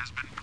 has been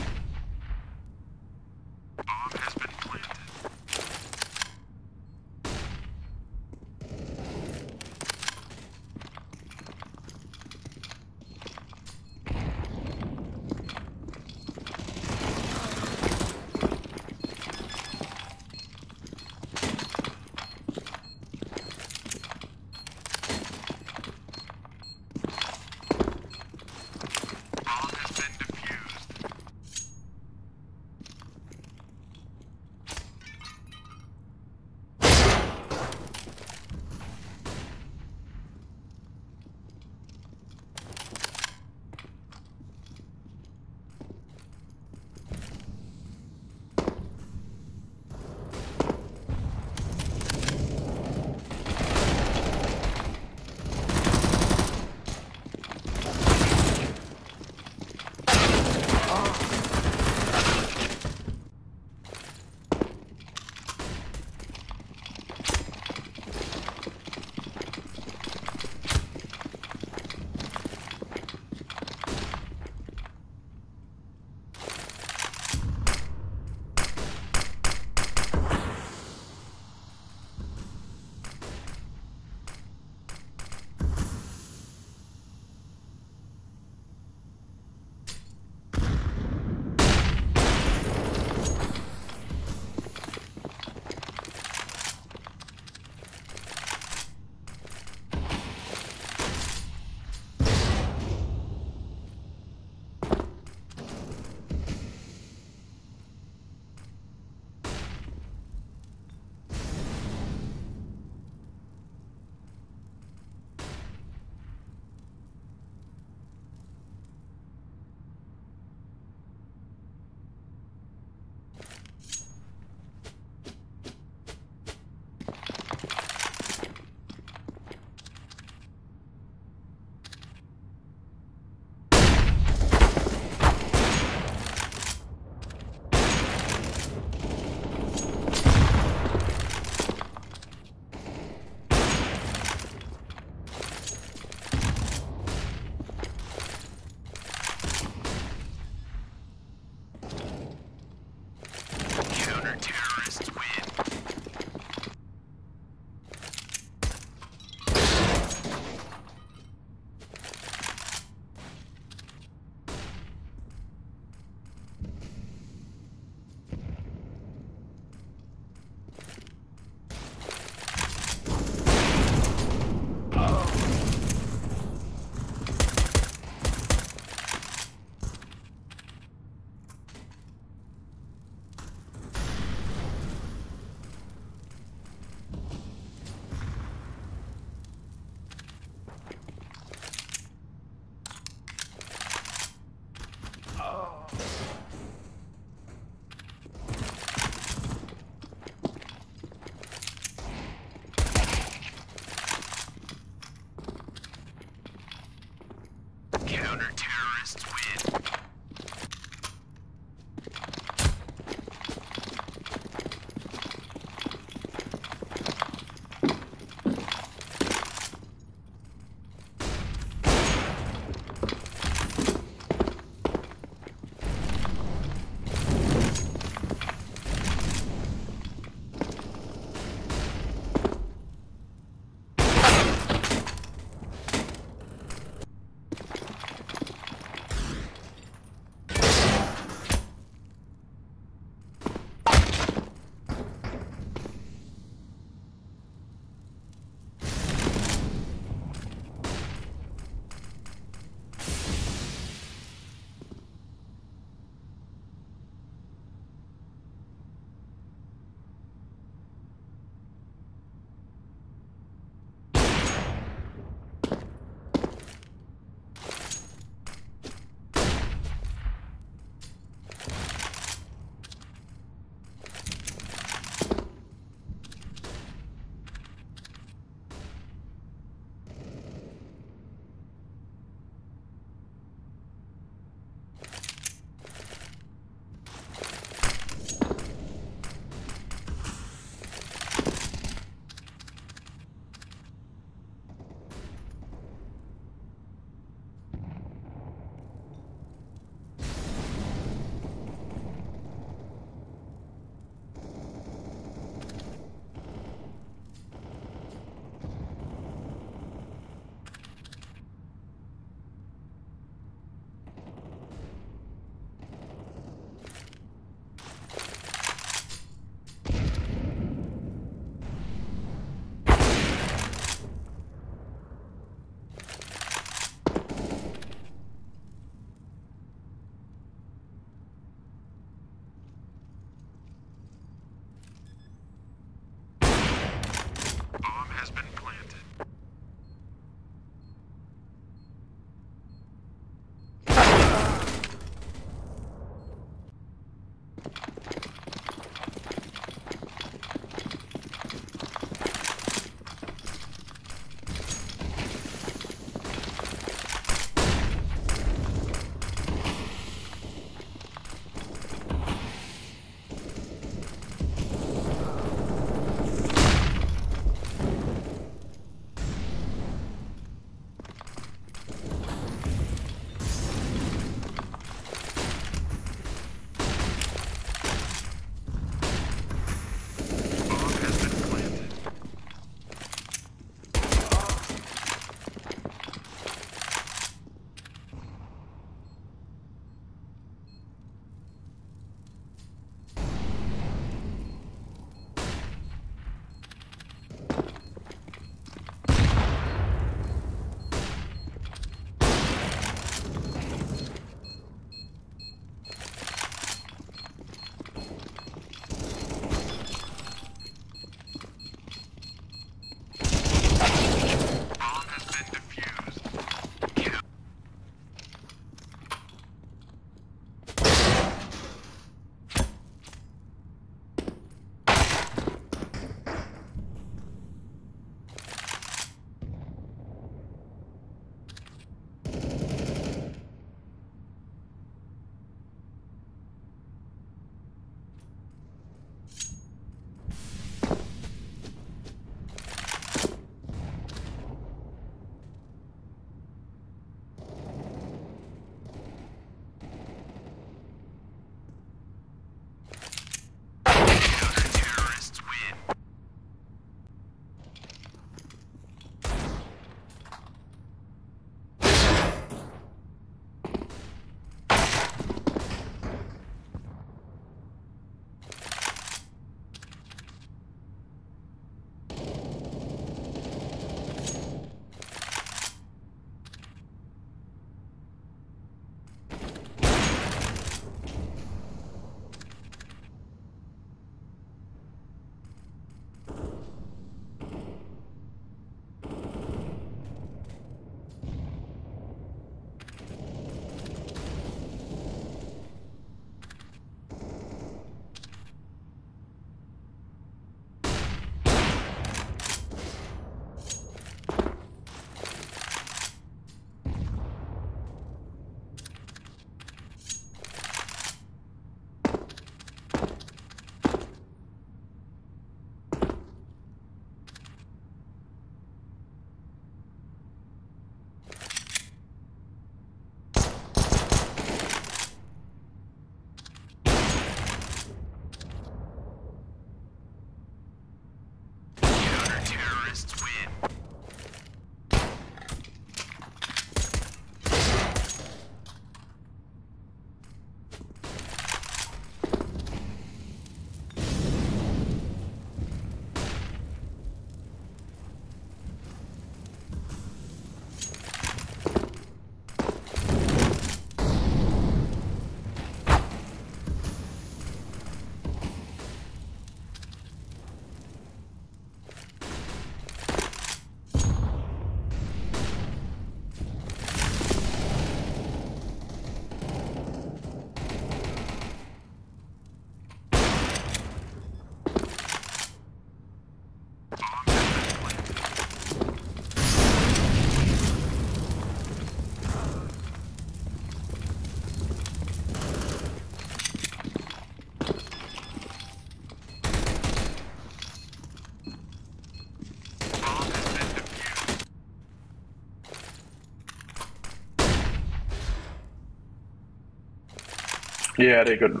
Yeah, they could